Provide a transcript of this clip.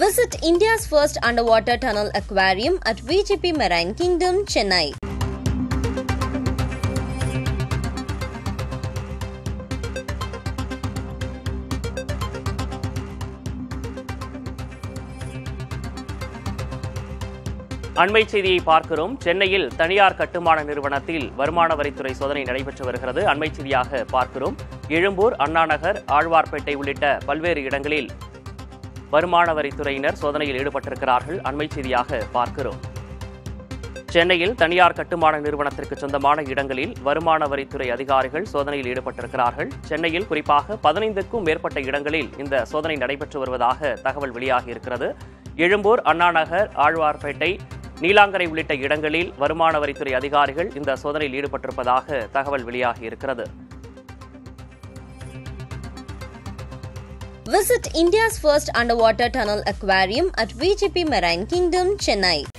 Visit India's first underwater tunnel aquarium at VGP Marine Kingdom, Chennai. அண்மை செய்தியை பார்க்கிறோம். சென்னையில் தனியார் கட்டுமான நிறுவனத்தில் வருமான வரித்துறை சோதனை நடைபெற்று வருகிறது. அண்மை செய்தியாக பார்க்கிறோம். எழும்பூர் அண்ணாநகர் ஆழ்வார்பேட்டை உள்ளிட்ட பல்வேறு இடங்களில் வருமான வரித்துறையினர் சோதனையில் ஈடுபட்டிருக்கிறார்கள். அண்மை செய்தியாக பார்க்கிறோம். சென்னையில் தனியார் கட்டுமான நிறுவனத்திற்கு சொந்தமான இடங்களில் வருமான வரித்துறை அதிகாரிகள் சோதனையில் ஈடுபட்டிருக்கிறார்கள். சென்னையில் குறிப்பாக பதினைந்துக்கும் மேற்பட்ட இடங்களில் இந்த சோதனை நடைபெற்று வருவதாக தகவல் வெளியாகியிருக்கிறது. எழும்பூர் அண்ணாநகர் ஆழ்வார்பேட்டை நீலாங்கரை உள்ளிட்ட இடங்களில் வருமான வரித்துறை அதிகாரிகள் இந்த சோதனையில் ஈடுபட்டிருப்பதாக தகவல் வெளியாகியிருக்கிறது. Visit India's first underwater tunnel aquarium at VGP Marine Kingdom, Chennai.